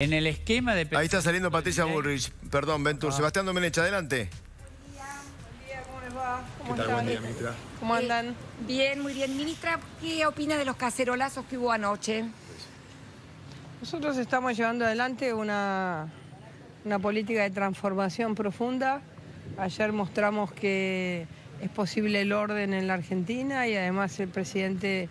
En el esquema de... Ahí está saliendo Patricia Bullrich. Perdón, Ventur. Ah. Sebastián Domenech, adelante. ¿Cómo les va? ¿Cómo ¿Qué tal? están? Buen día, ministra. ¿Cómo andan? Bien, muy bien. Ministra, ¿qué opina de los cacerolazos que hubo anoche? Nosotros estamos llevando adelante una, una política de transformación profunda. Ayer mostramos que es posible el orden en la Argentina y además el presidente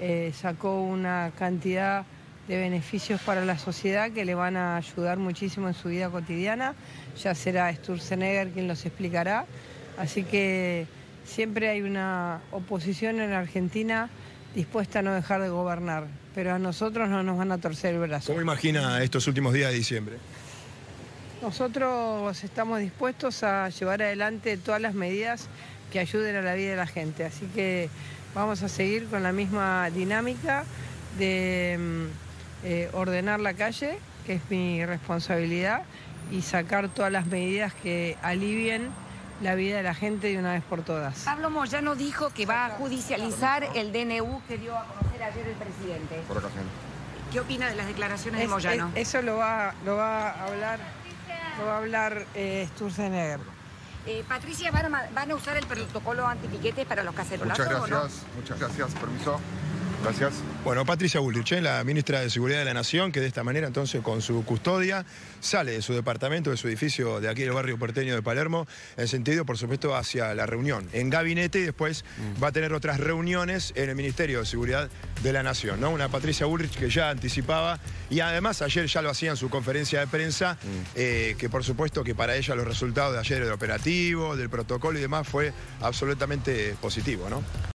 eh, sacó una cantidad de beneficios para la sociedad que le van a ayudar muchísimo en su vida cotidiana. Ya será Sturzenegger quien los explicará. Así que siempre hay una oposición en Argentina dispuesta a no dejar de gobernar, pero a nosotros no nos van a torcer el brazo. ¿Cómo imagina estos últimos días de diciembre? Nosotros estamos dispuestos a llevar adelante todas las medidas que ayuden a la vida de la gente, así que vamos a seguir con la misma dinámica de mm, eh, ordenar la calle, que es mi responsabilidad, y sacar todas las medidas que alivien la vida de la gente de una vez por todas. Pablo Moyano dijo que va a judicializar el DNU que dio a conocer ayer el presidente. Por ocasión. ¿Qué opina de las declaraciones de Moyano? es- eso lo va, lo va a hablar, lo va a hablar eh, Sturzenegger. Eh, Patricia, ¿van a, ma- van a usar el protocolo antipiquete para los cacerolazos Muchas o no? gracias, muchas gracias, permiso. Gracias. Bueno, Patricia Bullrich, ¿eh? la ministra de Seguridad de la Nación, que de esta manera entonces con su custodia sale de su departamento, de su edificio de aquí del barrio porteño de Palermo, en sentido, por supuesto, hacia la reunión en gabinete y después va a tener otras reuniones en el Ministerio de Seguridad de la Nación, ¿no? Una Patricia Bullrich que ya anticipaba y además ayer ya lo hacía en su conferencia de prensa, eh, que por supuesto que para ella los resultados de ayer del operativo, del protocolo y demás fue absolutamente positivo, ¿no?